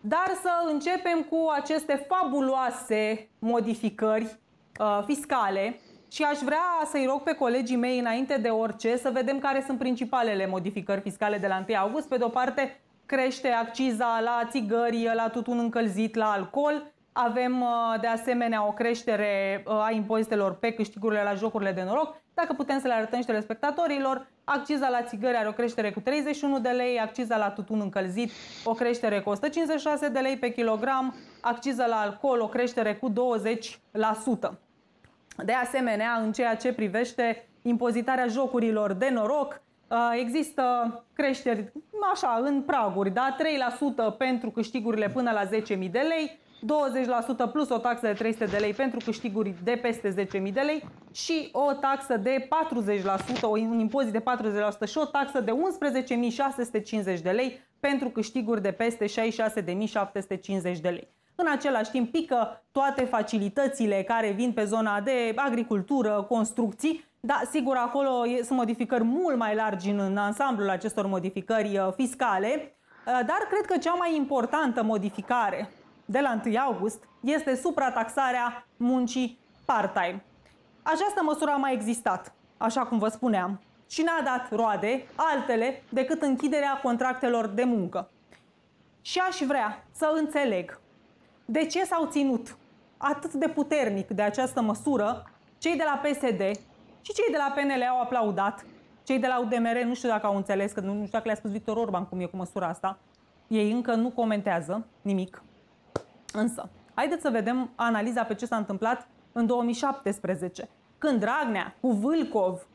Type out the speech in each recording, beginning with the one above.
dar să începem cu aceste fabuloase modificări uh, fiscale și aș vrea să-i rog pe colegii mei înainte de orice să vedem care sunt principalele modificări fiscale de la 1 august. Pe de o parte, crește acciza la țigări, la tutun încălzit, la alcool. Avem uh, de asemenea o creștere uh, a impozitelor pe câștigurile la jocurile de noroc. Dacă putem să le arătăm și telespectatorilor, acciza la țigări are o creștere cu 31 de lei, acciza la tutun încălzit o creștere cu 156 de lei pe kilogram, acciza la alcool o creștere cu 20%. De asemenea, în ceea ce privește impozitarea jocurilor de noroc, uh, există creșteri așa, în praguri, da? 3% pentru câștigurile până la 10.000 de lei, 20% plus o taxă de 300 de lei pentru câștiguri de peste 10.000 de lei și o taxă de 40%, un impozit de 40% și o taxă de 11.650 de lei pentru câștiguri de peste 66.750 de lei. În același timp pică toate facilitățile care vin pe zona de agricultură, construcții, da, sigur, acolo sunt modificări mult mai largi în ansamblul acestor modificări uh, fiscale, uh, dar cred că cea mai importantă modificare de la 1 august este suprataxarea muncii part-time. Această măsură a mai existat, așa cum vă spuneam, și n-a dat roade altele decât închiderea contractelor de muncă. Și aș vrea să înțeleg de ce s-au ținut atât de puternic de această măsură cei de la PSD și cei de la PNL au aplaudat, cei de la UDMR nu știu dacă au înțeles, că nu știu dacă le-a spus Victor Orban cum e cu măsura asta, ei încă nu comentează nimic. Însă, haideți să vedem analiza pe ce s-a întâmplat în 2017, când Dragnea, cu Vâlcov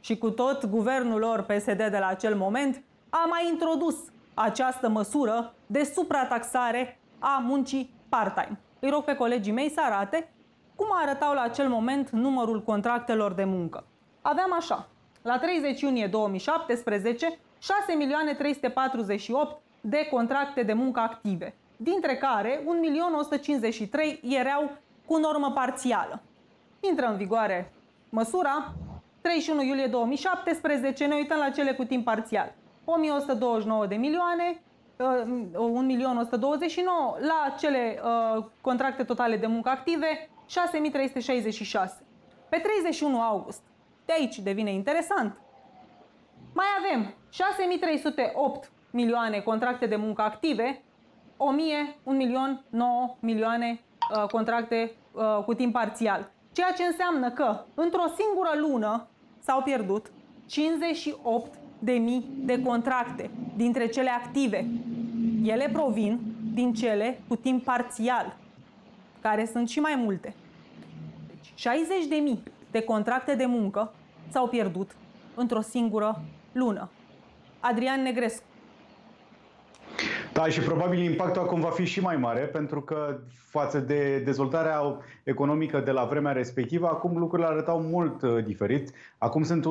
și cu tot guvernul lor PSD de la acel moment, a mai introdus această măsură de suprataxare a muncii part-time. Îi rog pe colegii mei să arate cum arătau la acel moment numărul contractelor de muncă. Aveam așa, la 30 iunie 2017, 6.348 de contracte de muncă active, dintre care 1.153 erau cu normă parțială. Intră în vigoare măsura 31 iulie 2017, ne uităm la cele cu timp parțial. 1129 de milioane, 1.129 la cele uh, contracte totale de muncă active 6.366. Pe 31 august, de aici devine interesant, mai avem 6.308 milioane contracte de muncă active, 1000, 1 milion, 9 milioane uh, contracte uh, cu timp parțial. Ceea ce înseamnă că într-o singură lună s-au pierdut 58 de mii de contracte dintre cele active. Ele provin din cele cu timp parțial, care sunt și mai multe. Deci, 60 de mii de contracte de muncă s-au pierdut într-o singură lună. Adrian Negrescu. Da, și probabil impactul acum va fi și mai mare, pentru că față de dezvoltarea economică de la vremea respectivă, acum lucrurile arătau mult uh, diferit. Acum sunt 1,1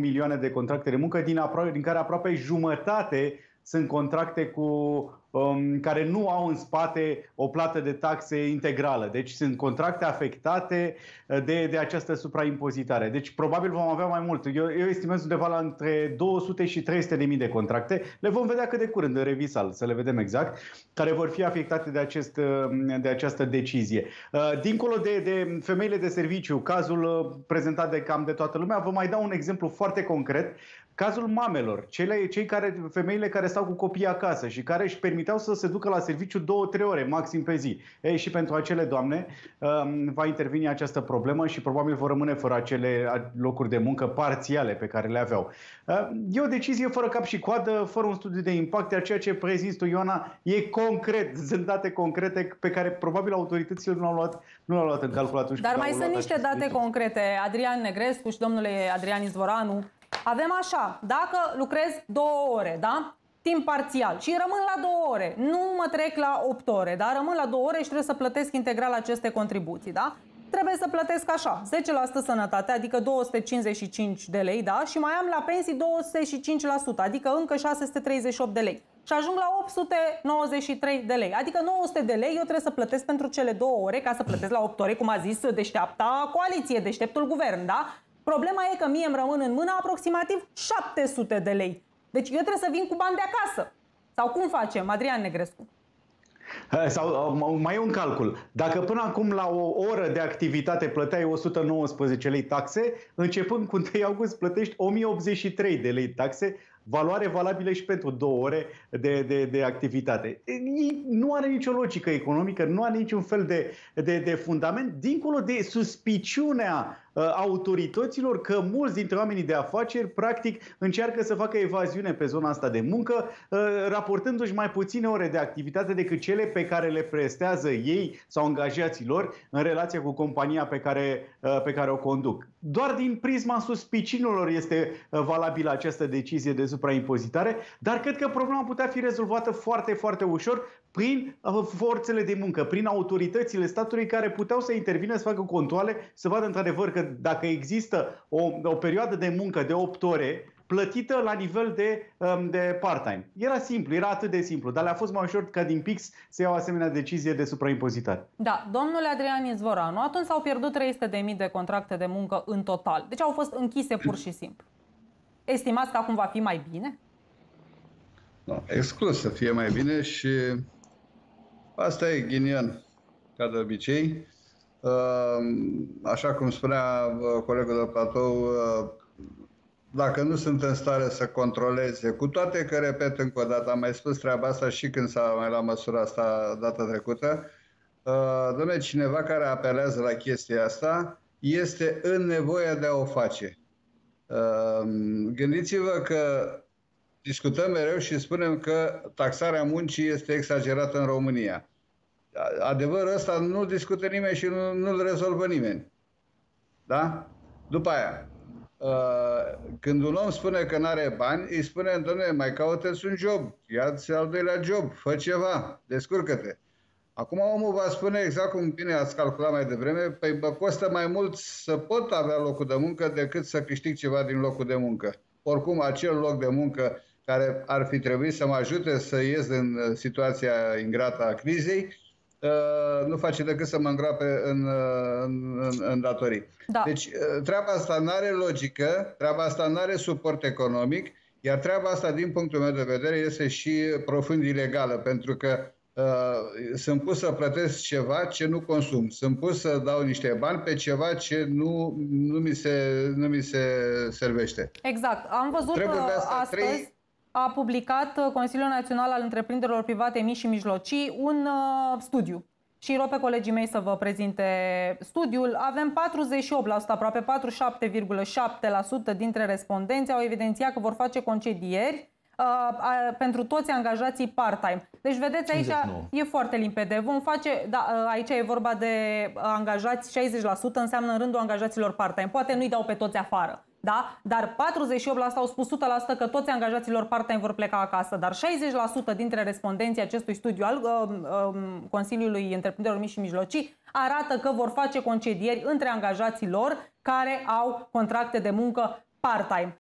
milioane de contracte de muncă, din, apro- din care aproape jumătate sunt contracte cu um, care nu au în spate o plată de taxe integrală. Deci sunt contracte afectate uh, de, de această supraimpozitare. Deci probabil vom avea mai mult. Eu, eu estimez undeva la între 200 și 300 de mii de contracte. Le vom vedea cât de curând în revisal, să le vedem exact, care vor fi afectate de, acest, uh, de această decizie. Uh, dincolo de, de femeile de serviciu, cazul prezentat de cam de toată lumea, vă mai dau un exemplu foarte concret. Cazul mamelor, cele, cei care, femeile care stau cu copii acasă și care își permiteau să se ducă la serviciu două, trei ore maxim pe zi. Ei, și pentru acele doamne um, va interveni această problemă și probabil vor rămâne fără acele locuri de muncă parțiale pe care le aveau. Uh, e o decizie fără cap și coadă, fără un studiu de impact, iar ceea ce prezinți tu, Ioana, e concret, sunt date concrete pe care probabil autoritățile nu le-au luat, nu le-au luat în calcul atunci. Dar mai sunt niște date decizii. concrete. Adrian Negrescu și domnule Adrian Izvoranu avem așa, dacă lucrez două ore, da? Timp parțial și rămân la două ore, nu mă trec la 8 ore, da? Rămân la două ore și trebuie să plătesc integral aceste contribuții, da? Trebuie să plătesc așa, 10% sănătate, adică 255 de lei, da? Și mai am la pensii 205%, adică încă 638 de lei. Și ajung la 893 de lei. Adică 900 de lei eu trebuie să plătesc pentru cele două ore, ca să plătesc la 8 ore, cum a zis deșteapta coaliție, deșteptul guvern, da? Problema e că mie îmi rămân în mână aproximativ 700 de lei. Deci eu trebuie să vin cu bani de acasă. Sau cum facem, Adrian Negrescu? Sau mai e un calcul. Dacă până acum la o oră de activitate plăteai 119 lei taxe, începând cu 1 august plătești 1083 de lei taxe, valoare valabilă și pentru două ore de, de, de activitate. Nu are nicio logică economică, nu are niciun fel de, de, de fundament, dincolo de suspiciunea Uh, autorităților că mulți dintre oamenii de afaceri practic încearcă să facă evaziune pe zona asta de muncă, uh, raportându-și mai puține ore de activitate decât cele pe care le prestează ei sau angajații lor în relație cu compania pe care, uh, pe care o conduc. Doar din prisma suspiciunilor este valabilă această decizie de supraimpozitare, dar cred că problema putea fi rezolvată foarte, foarte ușor prin forțele de muncă, prin autoritățile statului care puteau să intervină, să facă controle, să vadă într-adevăr că dacă există o, o perioadă de muncă de 8 ore plătită la nivel de, um, de part-time. Era simplu, era atât de simplu, dar le-a fost mai ușor ca din PIX să iau asemenea decizie de supraimpozitare. Da, domnule Adrian Izvoranu, atunci s-au pierdut 300.000 de contracte de muncă în total. Deci au fost închise pur și simplu. Estimați că acum va fi mai bine? No, exclus să fie mai bine și asta e ghinion, ca de obicei. Ehm, așa cum spunea uh, colegul de platou, uh, dacă nu sunt în stare să controleze, cu toate că, repet încă o dată, am mai spus treaba asta și când s-a mai luat măsura asta data trecută, uh, domnule, cineva care apelează la chestia asta este în nevoie de a o face. Ehm, gândiți-vă că discutăm mereu și spunem că taxarea muncii este exagerată în România adevărul ăsta nu discută nimeni și nu, nu-l rezolvă nimeni. Da? După aia, uh, când un om spune că nu are bani, îi spune, doamne, mai caută-ți un job, ia-ți al doilea job, fă ceva, descurcă-te. Acum omul va spune exact cum bine ați calculat mai devreme, păi mă costă mai mult să pot avea locul de muncă decât să câștig ceva din locul de muncă. Oricum, acel loc de muncă care ar fi trebuit să mă ajute să ies din uh, situația ingrată a crizei, Uh, nu face decât să mă îngroape în, uh, în, în, în datorii. Da. Deci uh, treaba asta nu are logică, treaba asta nu are suport economic, iar treaba asta, din punctul meu de vedere, este și profund ilegală, pentru că uh, sunt pus să plătesc ceva ce nu consum, sunt pus să dau niște bani pe ceva ce nu, nu, mi, se, nu mi se servește. Exact. Am văzut Trebuie de asta astăzi... Trei a publicat uh, Consiliul Național al Întreprinderilor Private Mici și Mijlocii un uh, studiu. Și rog pe colegii mei să vă prezinte studiul. Avem 48%, aproape 47,7% dintre respondenți au evidențiat că vor face concedieri uh, a, pentru toți angajații part-time. Deci, vedeți, aici 59. e foarte limpede. Vom face, da, uh, aici e vorba de angajați 60%, înseamnă în rândul angajaților part-time. Poate nu-i dau pe toți afară da? Dar 48% au spus 100% că toți angajaților part-time vor pleca acasă, dar 60% dintre respondenții acestui studiu al uh, uh, Consiliului Întreprinderilor Mici și Mijlocii arată că vor face concedieri între angajații lor care au contracte de muncă part-time.